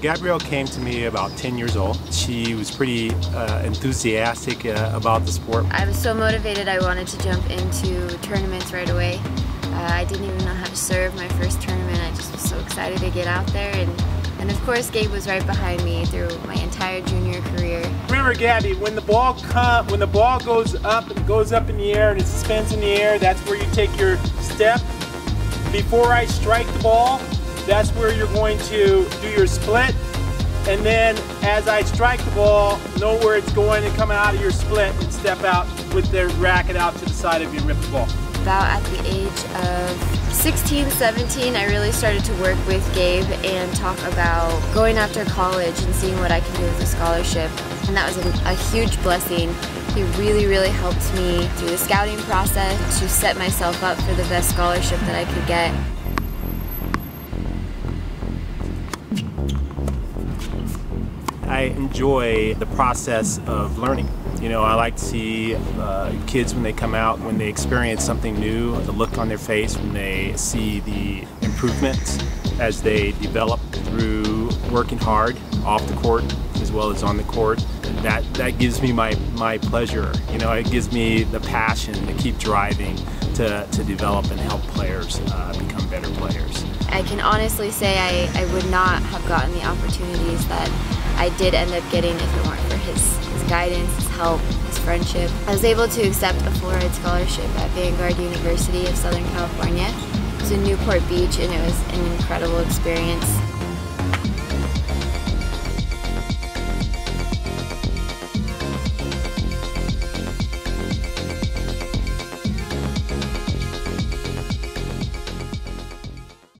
Gabrielle came to me about 10 years old. She was pretty uh, enthusiastic uh, about the sport. I was so motivated I wanted to jump into tournaments right away. Uh, I didn't even know how to serve my first tournament. I just was so excited to get out there and and of course Gabe was right behind me through my entire junior career. Remember Gabby, when the ball come, when the ball goes up and goes up in the air and it spins in the air, that's where you take your step. Before I strike the ball, that's where you're going to do your split. And then as I strike the ball, know where it's going and come out of your split and step out with the racket out to the side of your rip the ball. About at the age of 16, 17, I really started to work with Gabe and talk about going after college and seeing what I can do with a scholarship. And that was a, a huge blessing. He really, really helped me through the scouting process to set myself up for the best scholarship that I could get. I enjoy the process of learning. You know, I like to see uh, kids when they come out, when they experience something new, the look on their face when they see the improvements as they develop through working hard off the court as well as on the court. That, that gives me my, my pleasure. You know, it gives me the passion to keep driving to, to develop and help players I can honestly say I, I would not have gotten the opportunities that I did end up getting if it weren't for his, his guidance, his help, his friendship. I was able to accept a full-ride scholarship at Vanguard University of Southern California. It was in Newport Beach and it was an incredible experience.